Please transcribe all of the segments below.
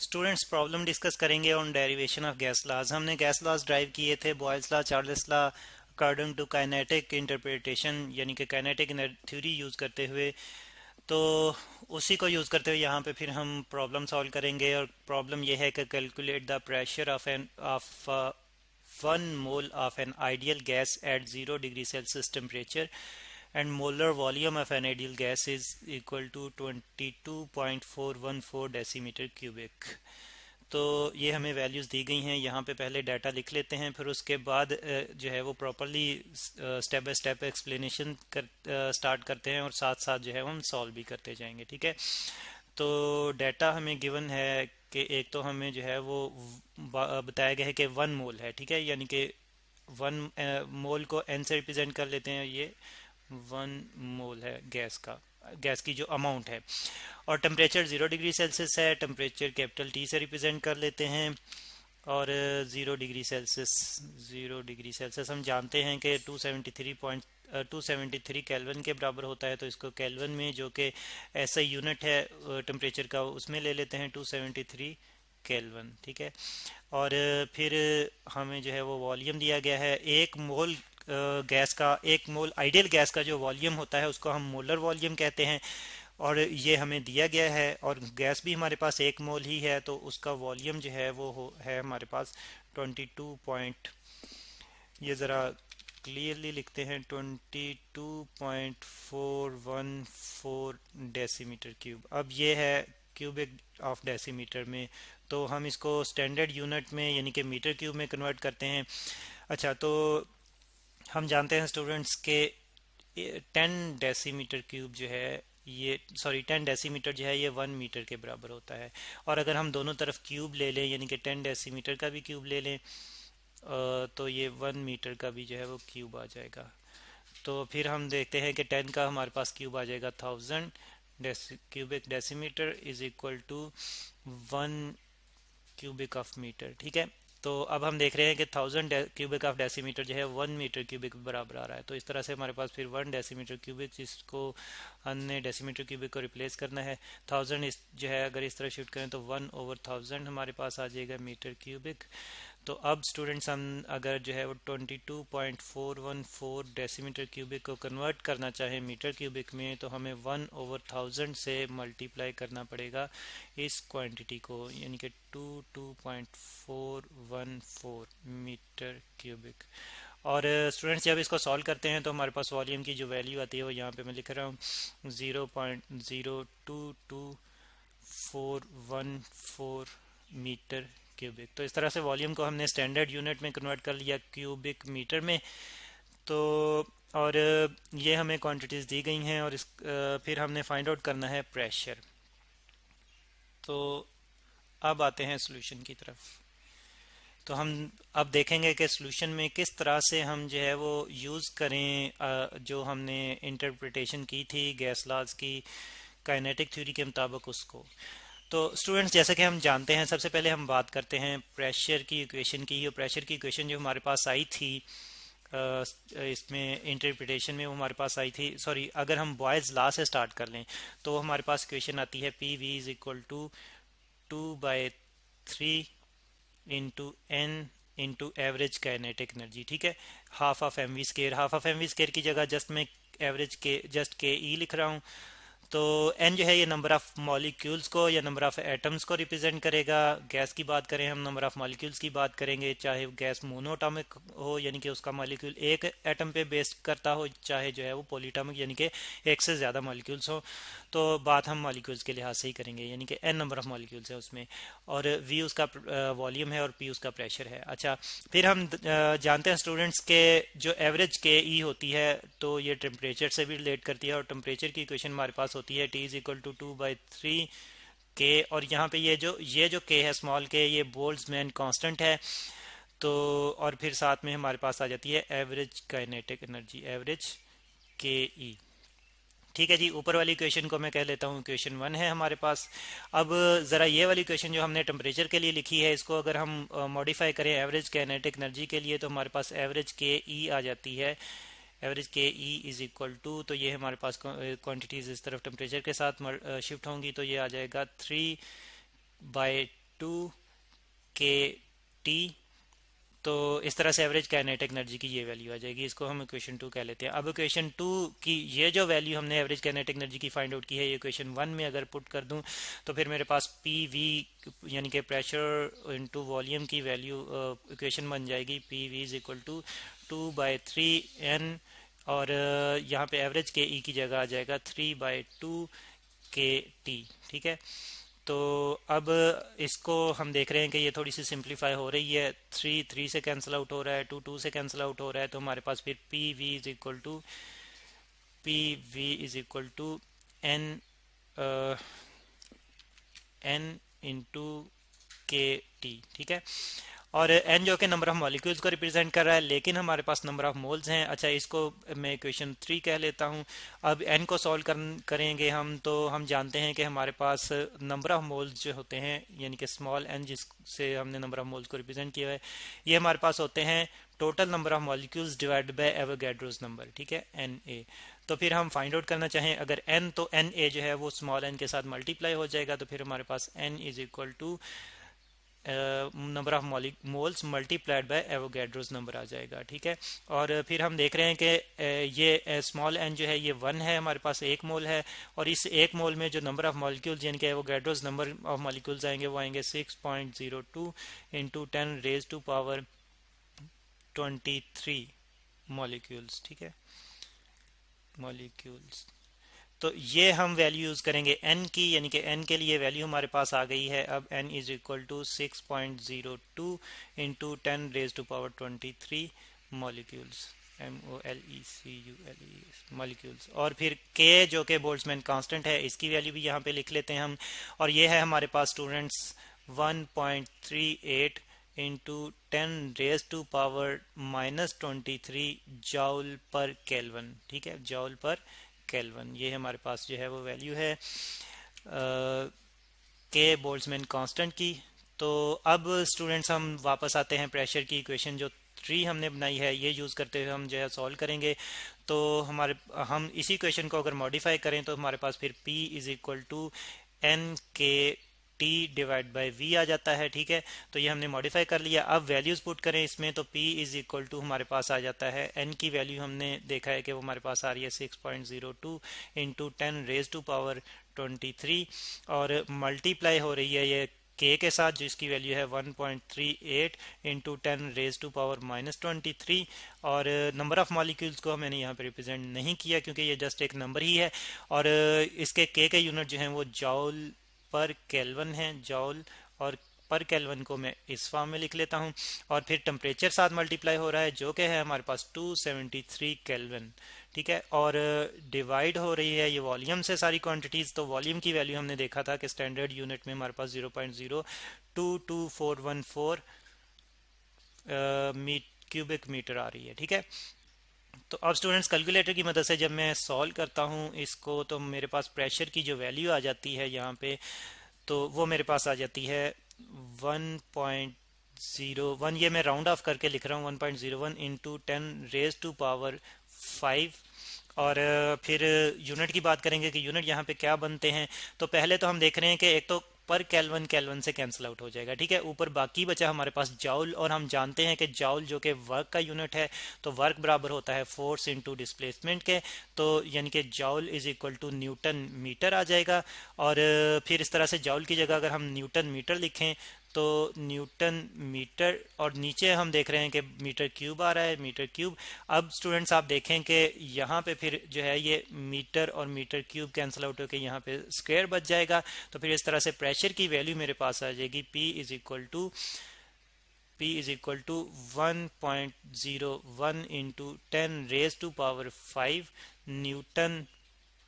Students problem discuss کریں گے on derivation of gas laws ہم نے گیس لاز ڈرائیو کیے تھے Boyle's law Charles law according to kinetic interpretation یعنی کہ کائنیٹک تھیوری یوز کرتے ہوئے تو اسی کو یوز کرتے ہوئے یہاں پہ پھر ہم پرابلم سالو کریں گے اور پرابلم یہ ہے کہ calculate the pressure of an of one mole of an ideal gas at zero degree Celsius temperature and molar volume of an ideal gas is equal to twenty two تو یہ ہمیں values دی گئی ہیں، یہاں پہ پہلے ڈیٹا لکھ لیتے ہیں، پھر اس کے بعد جو ہے وہ properly step by step explanation start کرتے ہیں اور ساتھ ساتھ جو ہے ہم سالو بھی کرتے جائیں گے، ٹھیک ہے؟ تو ڈیٹا ہمیں گیون ہے کہ ایک تو ہمیں جو ہے وہ بتایا گیا ہے کہ ون مول ہے، ٹھیک ہے؟ یعنی کہ ون مول کو این سے ریپرزینٹ کر لیتے ہیں، یہ ون مول ہے گیس کا گیس کی جو اماؤنٹ ہے اور ٹمپریچر زیرو ڈگری سیلسیس ہے ٹمپریچر کیپٹل ٹی سے ریپرزینٹ کر لیتے ہیں اور zero degree Celsius zero degree Celsius ہم جانتے ہیں کہ two seventy three point two seventy three kelvin کے برابر ہوتا ہے تو اس کو کیلون میں جو کہ ایسا یونٹ ہے ٹمپریچر کا اس میں لے لیتے ہیں ٹو سیونٹی تھری کیلون ٹھیک ہے اور پھر ہمیں جو ہے وہ والیوم دیا گیا ہے ایک مول گیس کا، ایک مول، آئیڈیل گیس کا جو والیوم ہوتا ہے، اس کو ہم مولر والیوم کہتے ہیں۔ اور یہ ہمیں دیا گیا ہے، اور گیس بھی ہمارے پاس ایک مول ہی ہے، تو اس کا والیوم جو ہے، وہ ہے ہمارے پاس ٹوینٹی ٹو پوائنٹ یہ ذرا کلیئرلی لکھتے ہیں twenty two point four one four decimetre cube اب یہ ہے کیوبک آف ڈیسی میٹر میں، تو ہم اس کو اسٹینڈرڈ یونٹ میں یعنی کہ میٹر کیوب میں کنورٹ کرتے ہیں۔ اچھا تو ہم جانتے ہیں اسٹوڈینٹس کے ٹین ڈیسی میٹر کیوب جو ہے، یہ سوری ٹین ڈیسی میٹر جو ہے، یہ ون میٹر کے برابر ہوتا ہے۔ اور اگر ہم دونوں طرف کیوب لے لیں یعنی کہ ٹین ڈیسی میٹر کا بھی کیوب لے لیں تو یہ ون میٹر کا بھی جو ہے وہ کیوب آ جائے گا۔ تو پھر ہم دیکھتے ہیں کہ ٹین کا ہمارے پاس کیوب آ جائے گا thousand cubic decimetre is equal to one cubic of metre ٹھیک ہے؟ تو اب ہم دیکھ رہے ہیں کہ thousand cubic of decimetre جو ہے ون میٹر کیوبک برابر آ رہا ہے۔ تو اس طرح سے ہمارے پاس پھر ون ڈیسی میٹر کیوبک جس کو ہم نے ڈیسی میٹر کیوبک کو ریپلیس کرنا ہے۔ تھاؤزنڈ جو ہے اگر اس طرح شفٹ کریں تو ون اوور تھاؤزنڈ ہمارے پاس آ جائے گا میٹر کیوبک تو اب اسٹوڈنٹس ہم اگر جو ہے وہ twenty two point four one four decimetre cubic کو کنورٹ کرنا چاہیں میٹر کیوبک میں، تو ہمیں ون اوور تھاؤزنڈ سے ملٹی پلائی کرنا پڑے گا اس کوانٹٹی کو یعنی کہ two two point four one four metre cubic اور اسٹوڈنٹس جب اس کو سالو کرتے ہیں تو ہمارے پاس والیوم کی جو ویلیو آتی ہے وہ یہاں پہ میں لکھ رہا ہوں zero point zero two two four one four metre cubic. تو اس طرح سے والیوم کو ہم نے اسٹینڈرڈ یونٹ میں کنورٹ کر لیا کیوبک میٹر میں۔ تو اور یہ ہمیں کوانٹیٹیز دی گئی ہیں اور اس، پھر ہم نے فائنڈ آؤٹ کرنا ہے پریشر تو اب آتے ہیں سولوشن کی طرف۔ تو ہم اب دیکھیں گے کہ سولوشن میں کس طرح سے ہم جو ہے وہ یوز کریں جو ہم نے انٹرپریٹیشن کی تھی گیس لاز کی کائنیٹک تھیوری کے مطابق اس کو۔ تو اسٹوڈینٹس جیسا کہ ہم جانتے ہیں، سب سے پہلے ہم بات کرتے ہیں پریشر کی ایکویشن کی۔ اور پریشر کی ایکویشن جو ہمارے پاس آئی تھی اس میں انٹرپریٹیشن میں وہ ہمارے پاس آئی تھی۔ سوری اگر ہم بوائز لا سے سٹارٹ کر لیں تو ہمارے پاس ایکویشن آتی ہے P V is equal to two by three into N into average kinetic energy ٹھیک ہے؟ Half of M V square half of M V square کی جگہ جسٹ میں ایوریج کے جسٹ کے ای لکھ رہا ہوں۔ تو این جو ہے یہ نمبر آف مالیکیولز کو یا نمبر آف ایٹمز کو ریپرزینٹ کرے گا۔ گیس کی بات کریں ہم نمبر آف مالیکیولز کی بات کریں گے۔ چاہے گیس مونوٹامک ہو یعنی کہ اس کا مالیکیول ایک ایٹم پہ بیس کرتا ہو، چاہے جو ہے وہ پولیٹامک یعنی کہ ایک سے زیادہ مالیکیولز ہو تو بات ہم مالیکیولز کے لحاظ سے ہی کریں گے یعنی کہ این نمبر آف مالیکیولز ہے اس میں۔ اور وی اس کا والیوم ہے اور پی اس کا پریشر ہے۔ اچھا پھر ہم جانتے ہیں اسٹوڈنٹس کے جو ایوریج کے ای ہوتی ہے تو یہ ٹمپریچر سے بھی ریلیٹ کرتی ہے اور ٹمپریچر کی کویشن ہمارے پاس ہوتی ہے T is equal to two by three K اور یہاں پہ یہ جو یہ جو کے ہے اسمال کے یہ بولز مین کانسٹنٹ ہے، تو اور پھر ساتھ میں ہمارے پاس آ جاتی ہے ایوریج کائنیٹک انرجی ایوریج کے ای ٹھیک ہے جی اوپر والی کویشن کو میں کہہ لیتا ہوں کویشن ون ہے ہمارے پاس۔ اب ذرا یہ والی کویشن جو ہم نے ٹمپریچر کے لیے لکھی ہے، اس کو اگر ہم ماڈیفائی کریں ایوریج کائنیٹک انرجی کے لیے، تو ہمارے پاس ایوریج کے ای آ جاتی ہے۔ ایوریج کے ای از اکول ٹو تو یہ ہمارے پاس کوانٹیٹیز اس طرف ٹمپریچر کے ساتھ شفٹ ہوں گی تو یہ آ جائے گا three by two K T تو اس طرح سے ایوریج کائنیٹک انرجی کی یہ ویلیو آ جائے گی، اس کو ہم اکویشن ٹو کہہ لیتے ہیں۔ اب اکویشن ٹو کی یہ جو ویلیو ہم نے ایوریج کائنیٹک انرجی کی فائنڈ آؤٹ کی ہے، یہ اکویشن ون میں اگر پٹ کر دوں تو پھر میرے پاس پی وی یعنی کہ پریشر انٹو والیوم کی ویلیو اکویشن بن جائے گی۔ P V is equal to two by three N اور uh, یہاں پہ ایوریج کے ای کی جگہ آ جائے گا three by two K T ٹھیک ہے؟ تو اب اس کو ہم دیکھ رہے ہیں کہ یہ تھوڑی سی سمپلیفائی ہو رہی ہے تھری تھری سے کینسل آؤٹ ہو رہا ہے ٹو ٹو سے کینسل آؤٹ ہو رہا ہے، تو ہمارے پاس پھر P V is equal to P V is equal to n n into K T ٹھیک ہے؟ اور این جو کہ نمبر آف مالیکولز کو ریپرزینٹ کر رہا ہے، لیکن ہمارے پاس نمبر آف مولز ہیں۔ اچھا اس کو میں کویشن 3 کہہ لیتا ہوں۔ اب این کو سولو کریں گے ہم، تو ہم جانتے ہیں کہ ہمارے پاس نمبر آف مولز جو ہوتے ہیں یعنی کہ اسمال این جس سے ہم نے نمبر آف مولز کو ریپرزینٹ کیا ہے۔ یہ ہمارے پاس ہوتے ہیں total number of molecules divide by Avogadro's number ٹھیک ہے؟ این اے تو پھر ہم فائنڈ آؤٹ کرنا چاہیں، اگر این تو این اے جو ہے وہ اسمال این کے ساتھ ملٹیپلائی ہو جائے گا، تو پھر ہمارے پاس N is equal to number of moles multiplied by Avogadro's number آ جائے گا، ٹھیک ہے؟ اور پھر ہم دیکھ رہے ہیں کہ یہ اسمال این جو ہے، یہ ون ہے، ہمارے پاس ایک مول ہے، اور اس ایک مول میں جو نمبر آف مالیکولز یعنی کہ ایوگیڈروز نمبر آف مالیکولز آئیں گے، وہ آئیں گے six point zero two into ten raise to power twenty three molecules ٹھیک ہے؟ مالیکولس تو یہ ہم ویلیو یوز کریں گے این کی یعنی کہ این کے لیے ویلیو ہمارے پاس آ گئی ہے۔ اب N is equal to six point zero two into ten raise to power twenty three molecules M O L E C U L E molecules اور پھر کے جو کہ بولٹسمین کانسٹنٹ ہے، اس کی ویلیو بھی یہاں پہ لکھ لیتے ہیں ہم۔ اور یہ ہے ہمارے پاس students one point three eight into ten raise to power minus twenty three joule per kelvin ٹھیک ہے؟ جاؤل پر کیلون، یہ ہمارے پاس جو ہے وہ ویلیو ہے کے بولٹس کانسٹنٹ کی۔ تو اب اسٹوڈینٹس ہم واپس آتے ہیں پریشر کی ایکویشن جو تھری ہم نے بنائی ہے، یہ یوز کرتے ہوئے ہم جو ہے سولو کریں گے۔ تو ہمارے، ہم اسی کویشن کو اگر ماڈیفائی کریں تو ہمارے پاس پھر P is equal to N K T divide by V آ جاتا ہے، ٹھیک ہے؟ تو یہ ہم نے ماڈیفائی کر لیا۔ اب ویلیوز پٹ کریں اس میں تو پی از اکول ٹو ہمارے پاس آ جاتا ہے۔ این کی ویلیو ہم نے دیکھا ہے کہ وہ ہمارے پاس آ رہی ہے six point zero two into ten raise to power twenty three اور ملٹی پلائی ہو رہی ہے یہ کے کے ساتھ جس کی ویلیو ہے 1.38 into ten raise to power minus twenty three اور نمبر آف مالیکولس کو میں نے یہاں پہ ریپرزینٹ نہیں کیا کیونکہ یہ جسٹ ایک نمبر ہی ہے۔ اور اس کے کے کے یونٹ جو ہیں وہ جاؤل پر کیلون ہے جاول اور پر کیلون کو میں اس فارم میں لکھ لیتا ہوں۔ اور پھر ٹمپریچر ساتھ ملٹیپلائی ہو رہا ہے، جو کہ ہے ہمارے پاس 273 کیلون ٹھیک ہے؟ اور ڈیوائڈ ہو رہی ہے یہ والیوم سے ساری کوانٹیٹیز تو والیوم کی ویلیو ہم نے دیکھا تھا کہ اسٹینڈرڈ یونٹ میں ہمارے پاس 0.02214 کیوبک میٹر آ رہی ہے، ٹھیک ہے؟ تو اب اسٹوڈینٹس کیلکولیٹر کی مدد سے جب میں سالو کرتا ہوں اس کو تو میرے پاس پریشر کی جو ویلیو آ جاتی ہے یہاں پہ، تو وہ میرے پاس آ جاتی ہے ون پوائنٹ زیرو ون یہ میں راؤنڈ آف کر کے لکھ رہا ہوں one point zero one into ten raise to power five اور پھر یونٹ کی بات کریں گے کہ یونٹ یہاں پہ کیا بنتے ہیں۔ تو پہلے تو ہم دیکھ رہے ہیں کہ ایک تو پر کیلون کیلون سے کینسل آؤٹ ہو جائے گا، ٹھیک ہے؟ اوپر باقی بچا ہمارے پاس جاؤل، اور ہم جانتے ہیں کہ جاؤل جو کہ ورک کا یونٹ ہے، تو ورک برابر ہوتا ہے فورس انٹو ڈسپلیسمنٹ کے، تو یعنی کہ joule is equal to newton metre آ جائے گا، اور پھر اس طرح سے جاؤل کی جگہ اگر ہم نیوٹن میٹر لکھیں تو نیوٹن میٹر اور نیچے ہم دیکھ رہے ہیں کہ میٹر کیوب آ رہا ہے، میٹر کیوب۔ اب اسٹوڈینٹس آپ دیکھیں کہ یہاں پہ پھر جو ہے یہ میٹر اور میٹر کیوب کینسل آؤٹ ہو کے یہاں پہ اسکوئر بچ جائے گا۔ تو پھر اس طرح سے پریشر کی ویلیو میرے پاس آ جائے گی۔ P is equal to, P is equal to one point zero one into ten raise to power five newton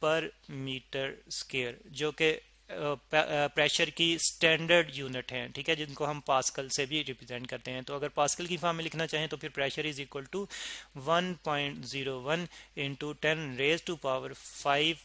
per metre square جو کہ پریشر کی سٹینڈرڈ یونٹ ہیں، ٹھیک ہے، جن کو ہم پاسکل سے بھی ریپرزینٹ کرتے ہیں۔ تو اگر پاسکل کی فارم میں لکھنا چاہیں تو پھر pressure is equal to one point zero one into ten raise to power five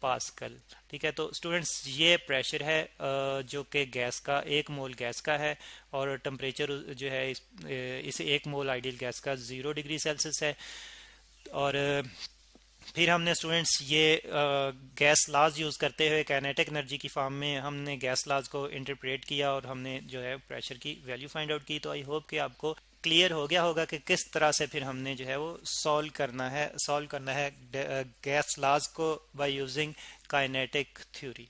pascal. ٹھیک ہے، تو اسٹوڈینٹس یہ پریشر ہے جو کہ گیس کا، ایک مول گیس کا ہے، اور ٹمپریچر جو ہے، اس ایک مول آئیڈیل گیس کا زیرو ڈگری سیلسس ہے۔ اور پھر ہم نے اسٹوڈینٹس یہ گیس لاز یوز کرتے ہوئے کائنیٹک انرجی کی فارم میں ہم نے گیس لاز کو انٹرپریٹ کیا اور ہم نے جو ہے پریشر کی ویلیو فائنڈ آؤٹ کی۔ تو آئی ہوپ کہ آپ کو کلیئر ہو گیا ہوگا کہ کس طرح سے پھر ہم نے جو ہے وہ سالو کرنا ہے سالو کرنا ہے گیس لاز کو بائی یوزنگ کائنیٹک تھیوری